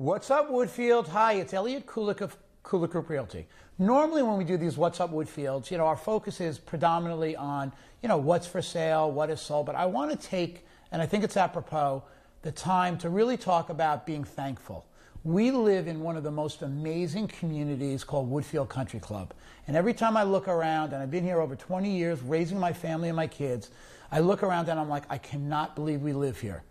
What's up, Woodfield? Hi, it's Elliot Koolik of Koolik Group Realty. Normally, when we do these What's Up Woodfields, you know, our focus is predominantly on, you know, what's for sale, what is sold. But I want to take, and I think it's apropos, the time to really talk about being thankful. We live in one of the most amazing communities called Woodfield Country Club. And every time I look around, and I've been here over 20 years raising my family and my kids, I look around and I'm like, I cannot believe we live here.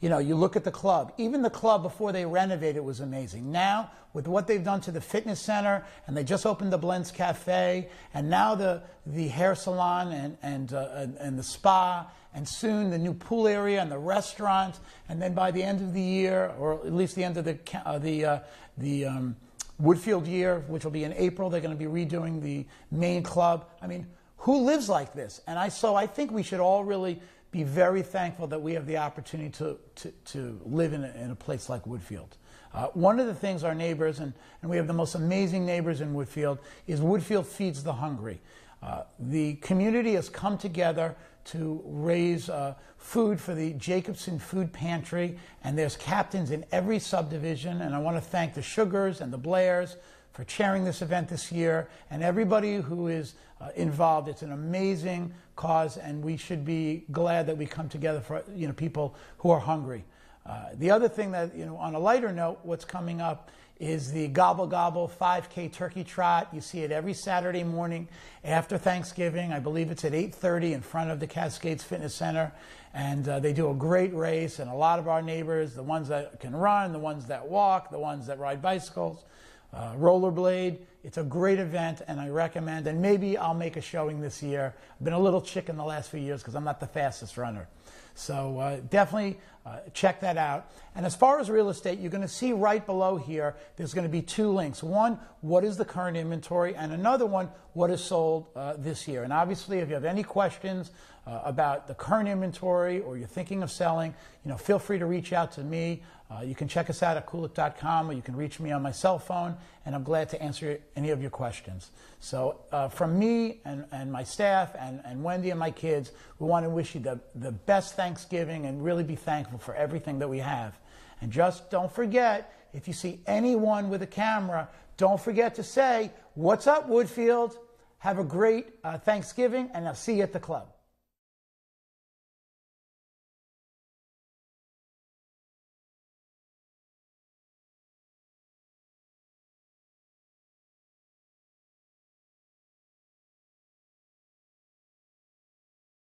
You know, you look at the club. Even the club before they renovated was amazing. Now, with what they've done to the fitness center, and they just opened the Blends Cafe, and now the, the hair salon and, and, uh, and, and the spa, and soon the new pool area and the restaurant, and then by the end of the year, or at least the end of the, uh, the, uh, the um, Woodfield year, which will be in April, they're going to be redoing the main club. I mean, who lives like this? And I, so I think we should all really be very thankful that we have the opportunity to, to, to live in a, in a place like Woodfield. Uh, one of the things our neighbors, and, and we have the most amazing neighbors in Woodfield, is Woodfield Feeds the Hungry. Uh, the community has come together to raise uh, food for the Jacobson Food Pantry, and there's captains in every subdivision. And I want to thank the Sugars and the Blairs for chairing this event this year and everybody who is uh, involved. It's an amazing cause, and we should be glad that we come together for you know people who are hungry. Uh, the other thing that you know, on a lighter note, what's coming up is the Gobble Gobble 5K Turkey Trot. You see it every Saturday morning after Thanksgiving. I believe it's at 8:30 in front of the Cascades Fitness Center, and uh, they do a great race. And a lot of our neighbors, the ones that can run, the ones that walk, the ones that ride bicycles uh, rollerblade. It's a great event, and I recommend. And maybe I'll make a showing this year. I've been a little chicken the last few years because I'm not the fastest runner. So uh, definitely uh, check that out. And as far as real estate, you're going to see right below here, there's going to be two links. One, what is the current inventory? And another one, what is sold uh, this year? And obviously, if you have any questions uh, about the current inventory or you're thinking of selling, you know, feel free to reach out to me. Uh, you can check us out at koolik.com or you can reach me on my cell phone, and I'm glad to answer any of your questions. So, uh, from me and, and my staff and, and Wendy and my kids, we want to wish you the, the best Thanksgiving and really be thankful for everything that we have. And just don't forget, if you see anyone with a camera, don't forget to say, What's up, Woodfield? Have a great uh, Thanksgiving, and I'll see you at the club.